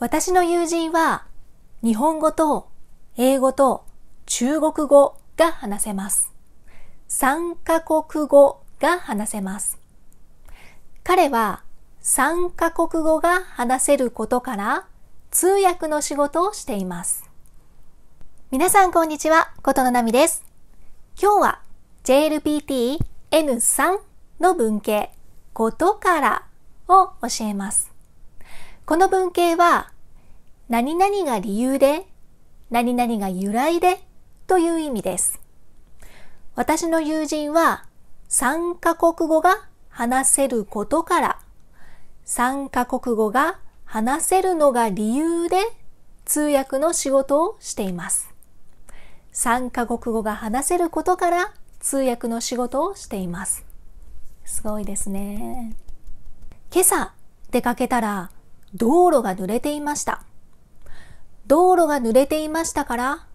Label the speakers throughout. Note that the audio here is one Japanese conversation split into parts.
Speaker 1: 私の友人は日本語と英語と中国語が話せます。3カ国語が話せます。彼は3カ国語が話せることから通訳の仕事をしています。皆さんこんにちは、ことのなみです。今日は JLPT N3 の文型、ことからを教えます。この文型は、何々が理由で、何々が由来でという意味です。私の友人は3カ国語が話せることから3カ国語が話せるのが理由で通訳の仕事をしています。3カ国語が話せることから通訳の仕事をしています。すごいですね。今朝出かけたら道路が濡れていました。道路が濡れていましたから、あ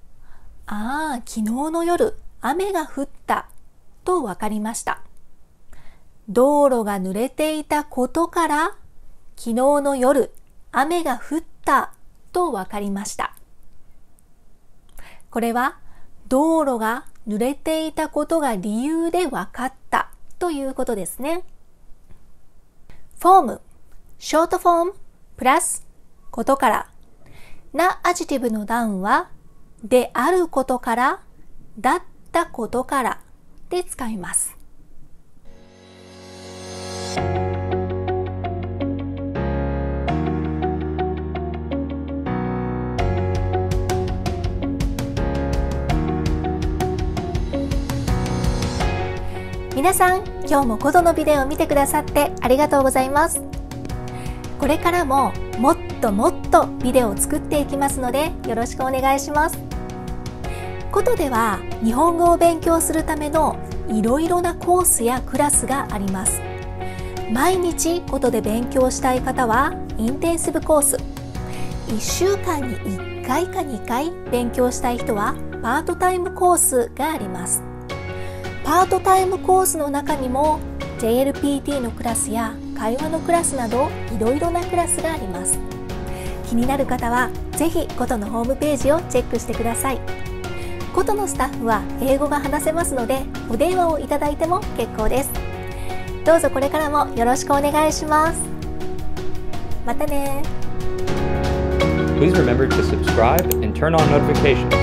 Speaker 1: あ、昨日の夜雨が降ったと分かりました。道路が濡れていたことから、昨日の夜雨が降ったと分かりました。これは道路が濡れていたことが理由で分かったということですね。フォーム、ショートフォーム、プラス、ことから、なアジティブのダウンは、であることから、だったことからで使います。皆さん今日もコドのビデオを見てくださってありがとうございますこれからももっともっとビデオを作っていきますのでよろしくお願いします。コトでは日本語を勉強するためのいろいろなコースやクラスがあります。毎日コトで勉強したい方はインテンシブコース。1週間に1回か2回勉強したい人はパートタイムコースがあります。パートタイムコースの中にも JLPT のクラスや会話のクラスなどいろいろなクラスがあります。気になる方はぜひことのホームページをチェックしてください。ことのスタッフは英語が話せますのでお電話をいただいても結構です。どうぞこれからもよろしくお願いします。またね。
Speaker 2: Please remember to subscribe and turn on notifications.